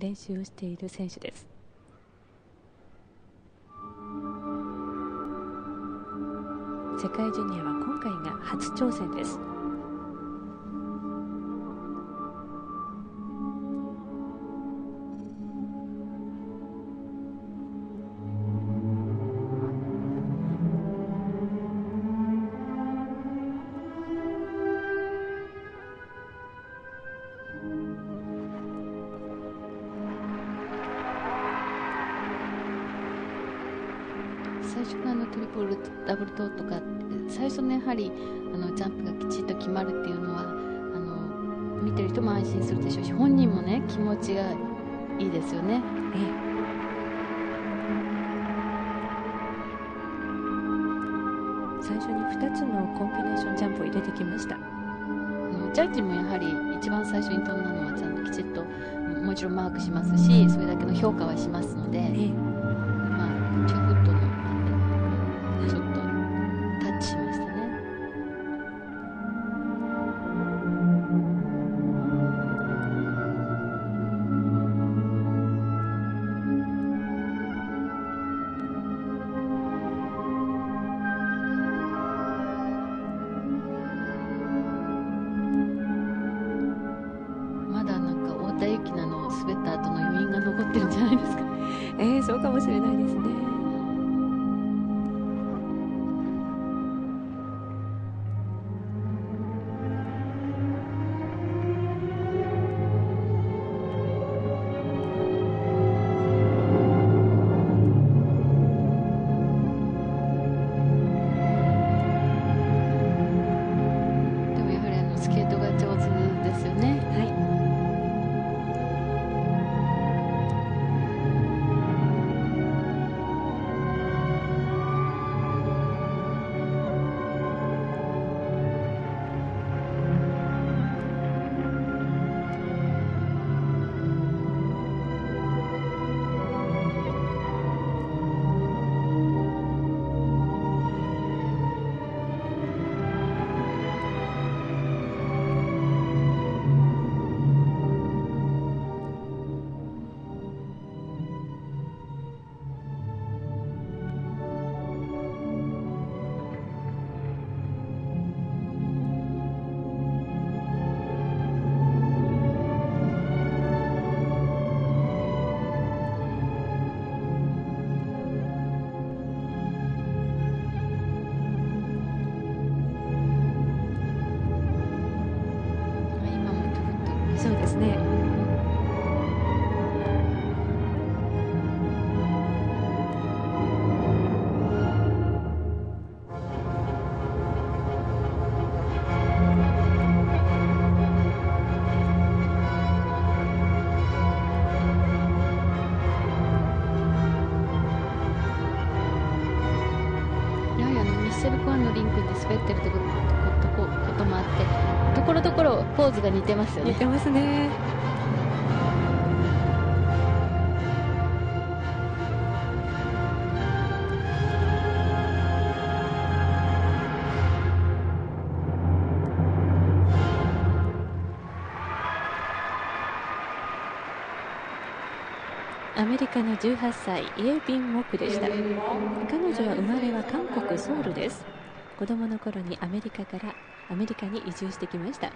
練習をしている選手です。世界ジュニアは今回が初挑戦です。最初のあのトリプルダブルトとか最初のやはりあのジャンプがきちっと決まるっていうのはあの見てる人も安心するでしょうし本人もね気持ちがいいですよね。ええ。最初に2つのコンビネーションジャンプを入れてきました。ジャッジもやはり一番最初に飛んだのはちゃんときちっともちろんマークしますしそれだけの評価はしますので、ええええそうかもしれないですねでもやはりあのスケートが上手ですよね。そうですね。やはりあのミッシェル・コアンのリンクで滑ってるとこことこともあってところどころポーズが似てますよね。似てますね。アメリカの18歳イエビン・モクでした。彼女は生まれは韓国ソウルです。子供の頃にアメリカからアメリカに移住してきました。